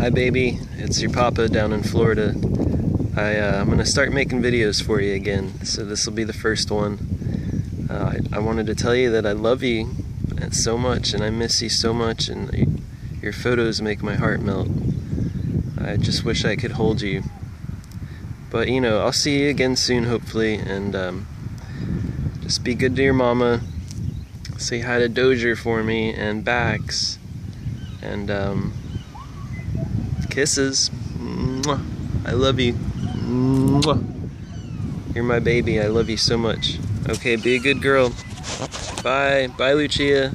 Hi, baby. It's your papa down in Florida. I, uh, I'm going to start making videos for you again, so this will be the first one. Uh, I, I, wanted to tell you that I love you so much and I miss you so much, and your photos make my heart melt. I just wish I could hold you. But, you know, I'll see you again soon, hopefully, and um, just be good to your mama. Say hi to Dozier for me and Bax. And, um, Kisses. Mwah. I love you. Mwah. You're my baby. I love you so much. Okay, be a good girl. Bye. Bye, Lucia.